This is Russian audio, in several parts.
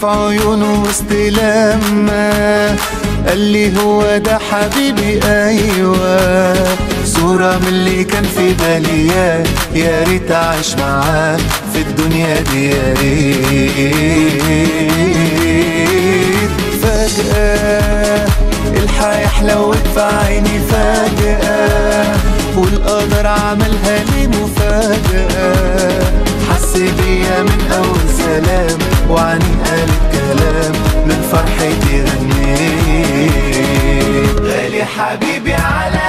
في عيونه وسط لما قال لي هو ده حبيبي أيوه. صورة من اللي كان في بالي يا ريت أعيش معاه في الدنيا دي يا ريت. فجأة الحياة حلوت في عيني فجأة والقدر عملها لي مفاجأة. حس بيا من أول سلام. وعن قلب كلام من فرحتي غنيت غالي حبيبي على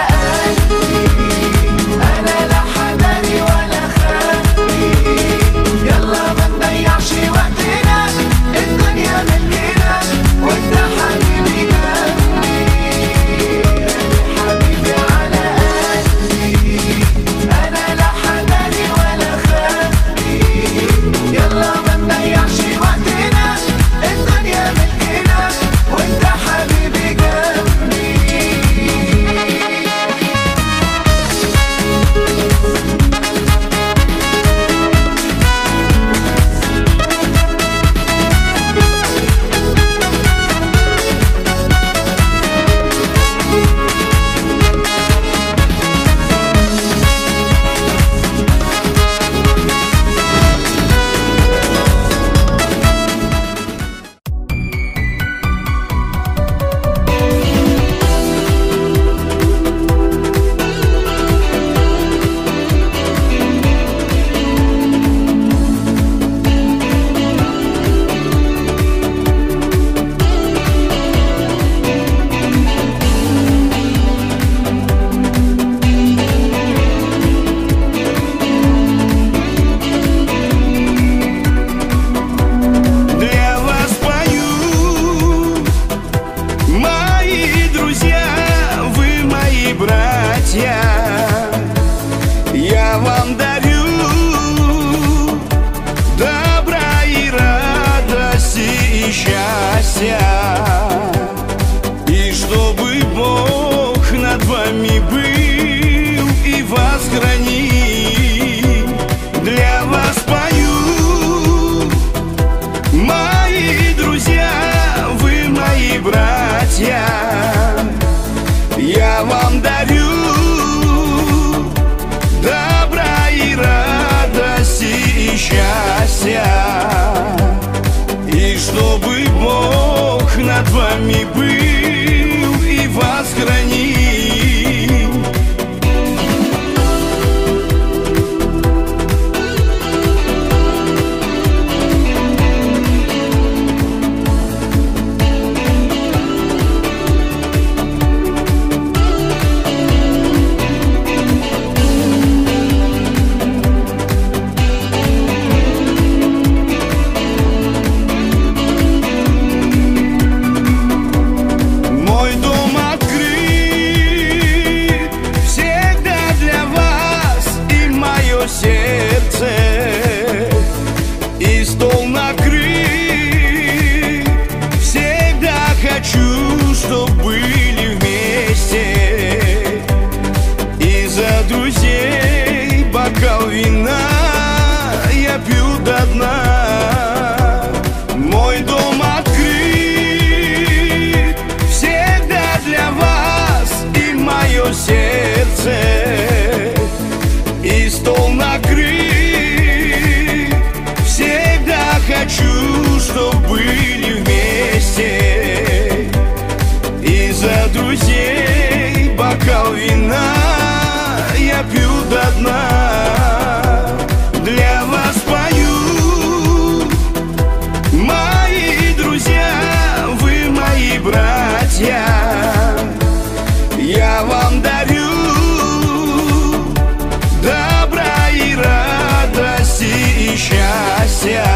Yeah.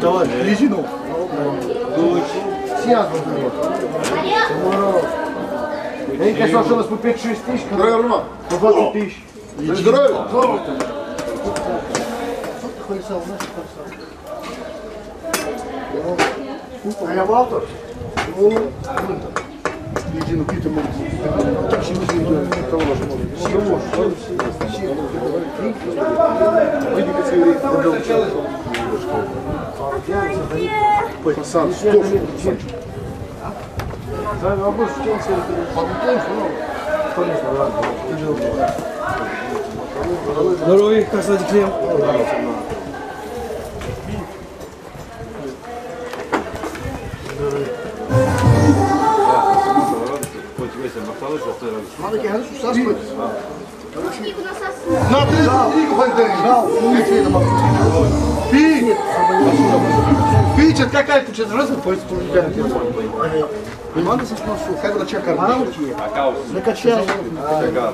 Давай, резину. Сейчас Я не кажется, осталось по 5-6 тысяч. Здравия, Рома. По 20 тысяч. Здравия. А я в автор? Ну, Едину питу могу. Так что мы сделаем. Кого наш может? Все может. Выйди к тебе. Пасан, стоп. Да, вопрос в чем цель? Кто не знает? Здоровья, как стать клиент? Hoće mi se baktalı što ste radili. Manda que resta Пи! Пи, че така кай, че зръзна, пой се служи тя на телефон. Внимай да се сносу, как да чека карман. Нека че я.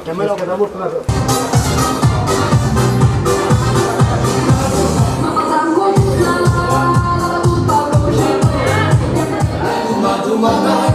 Камера да работи на. Мама, мама,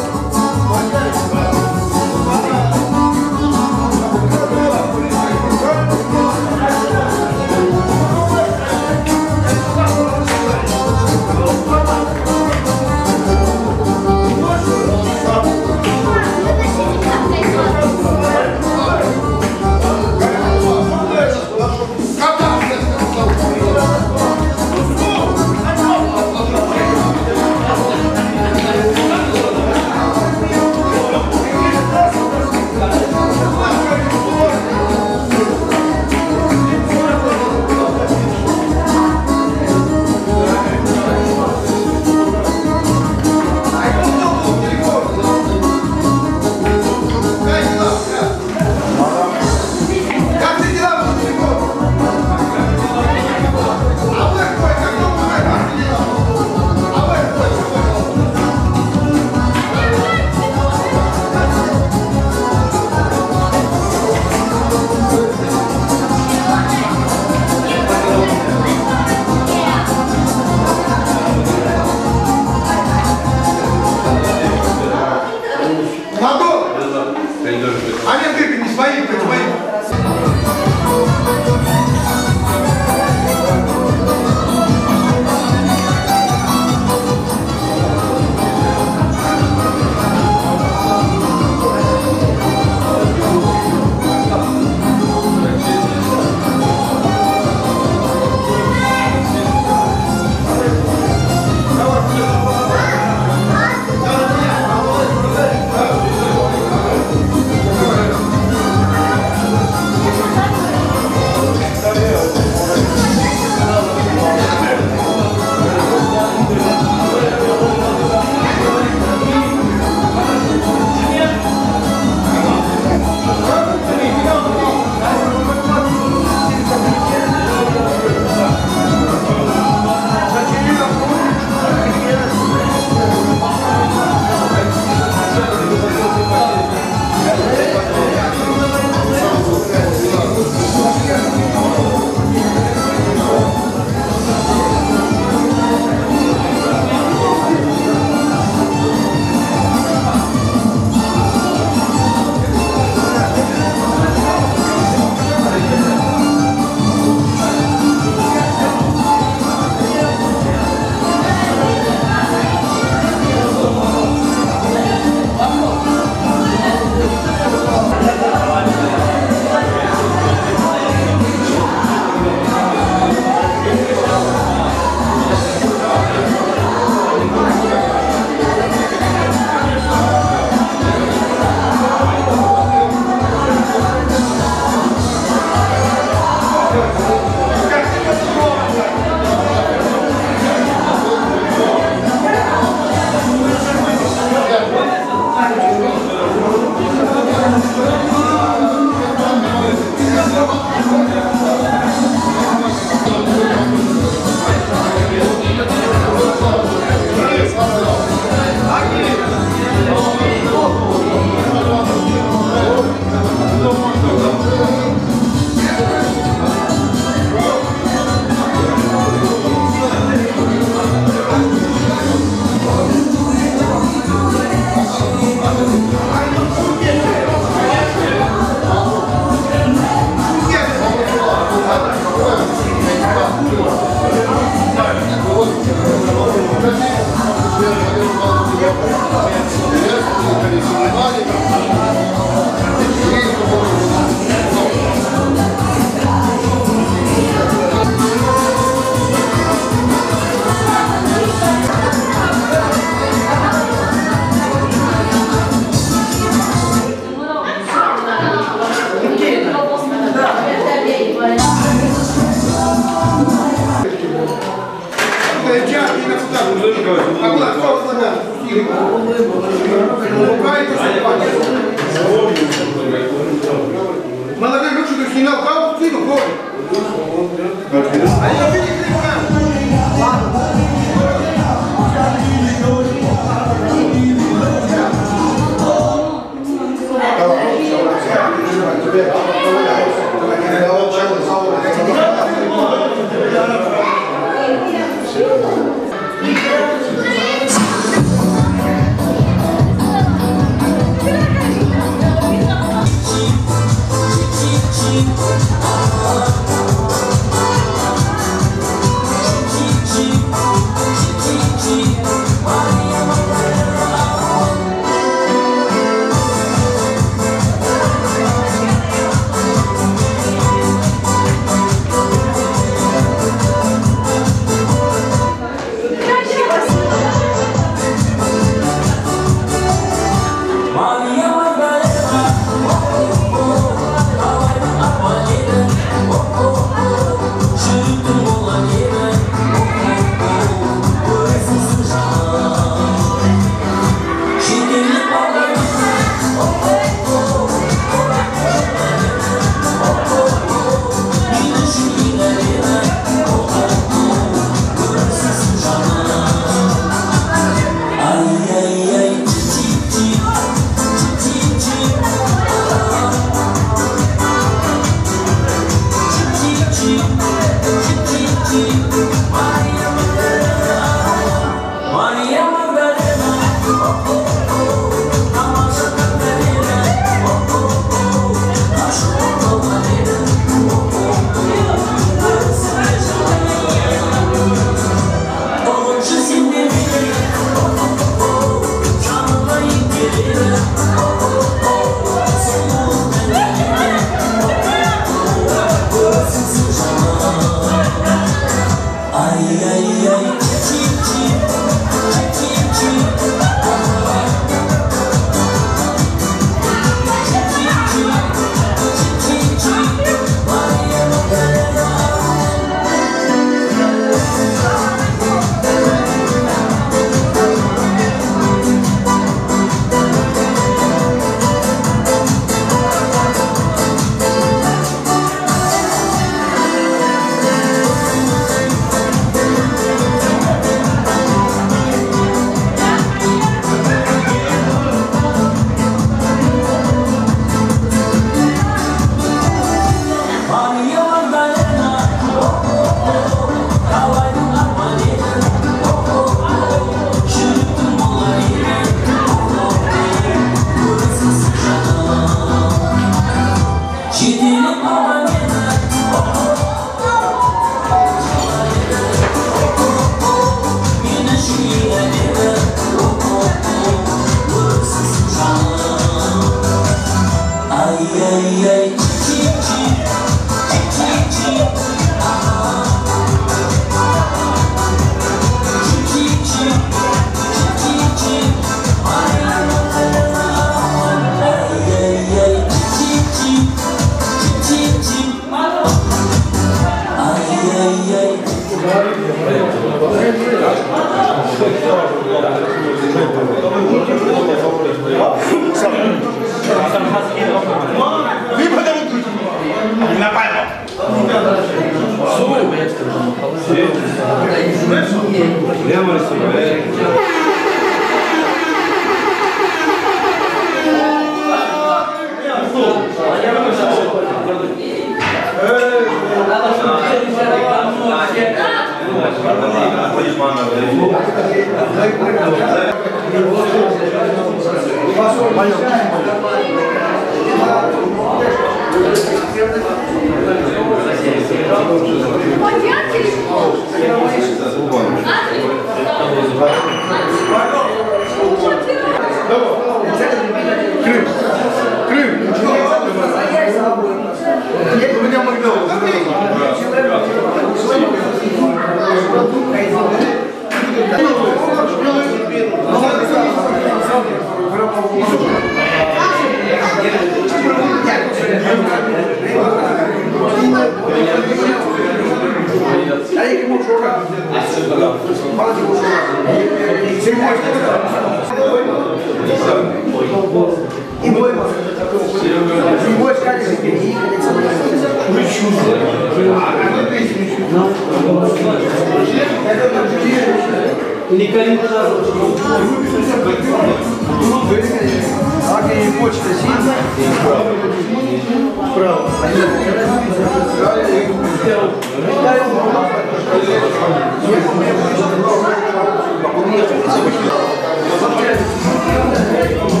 Thank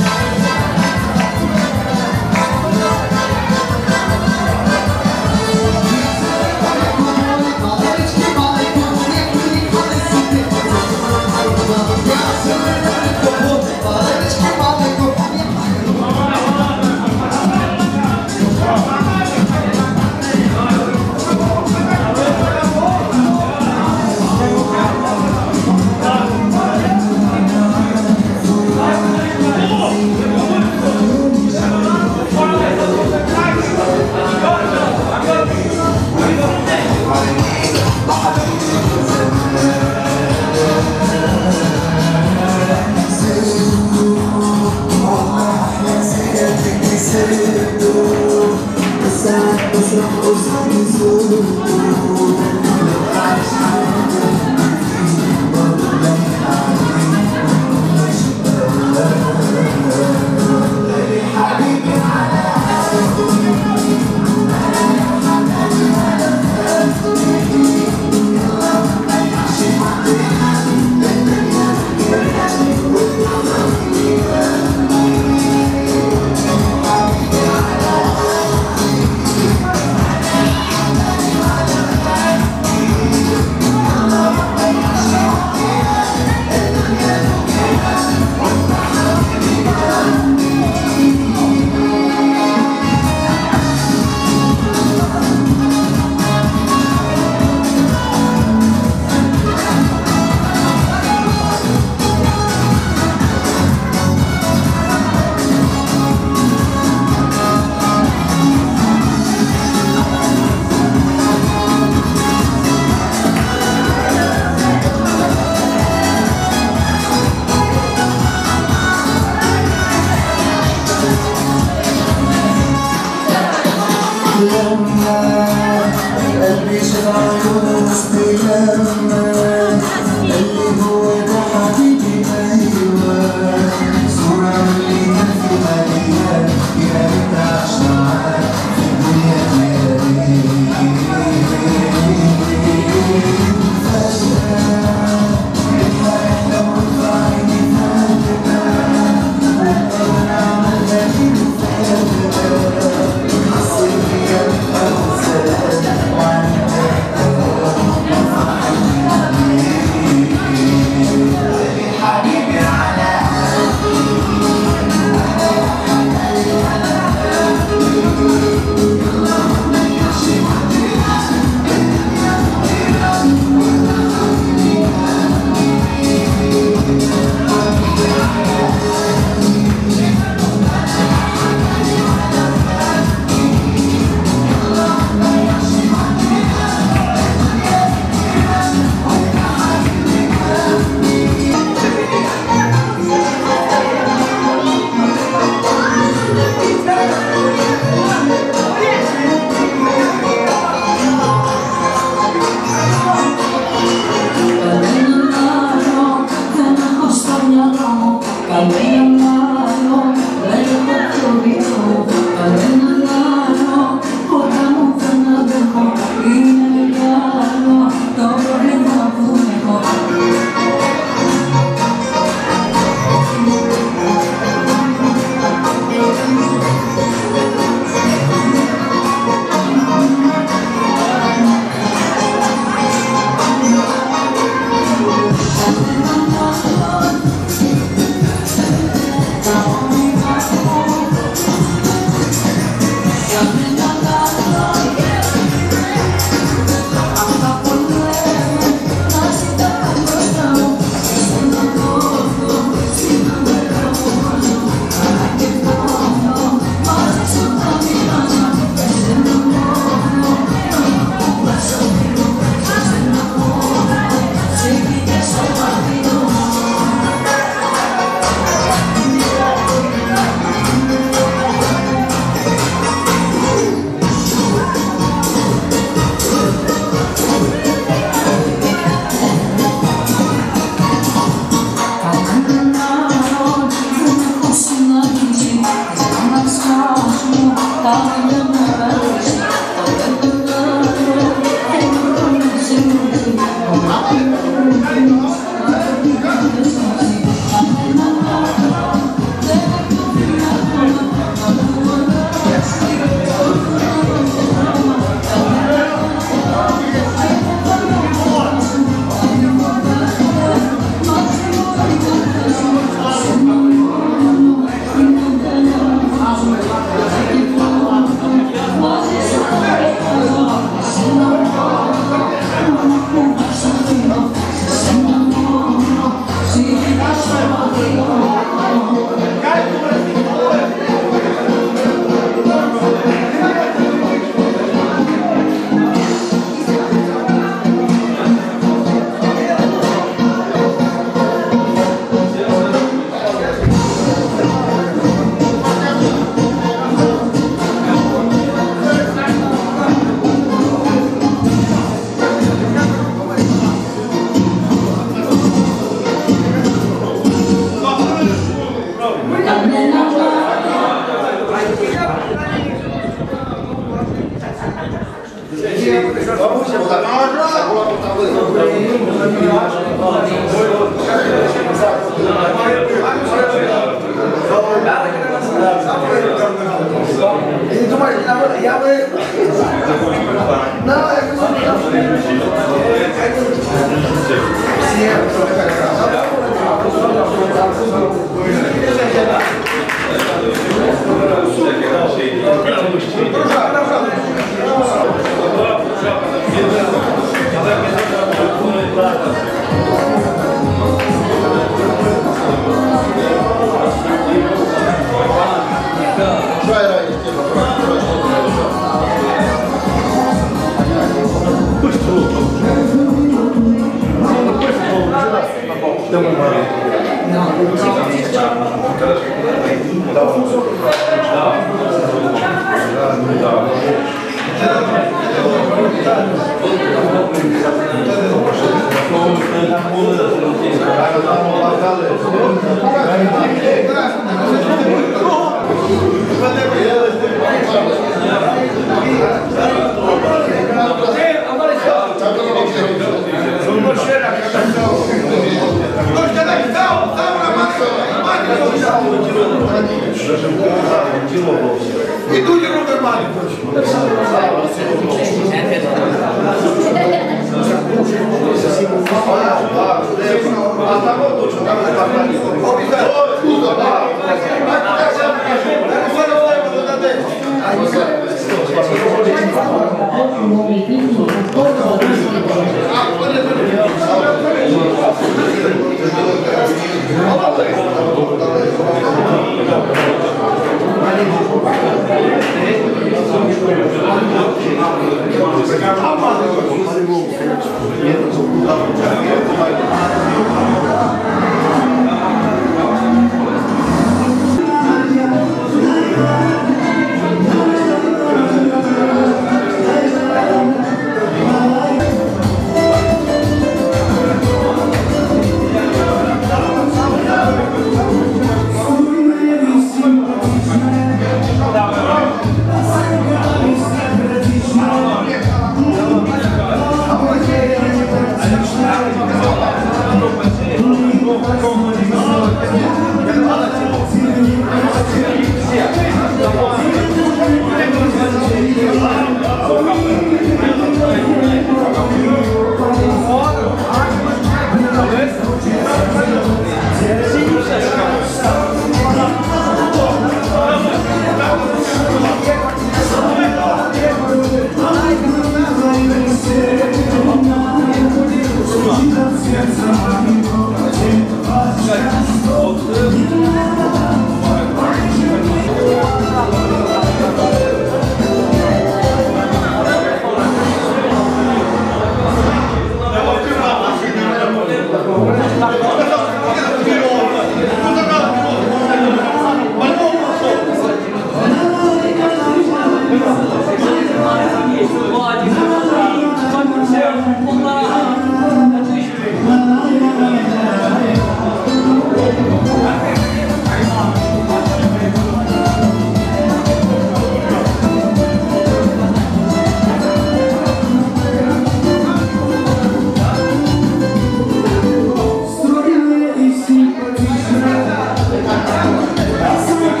Isso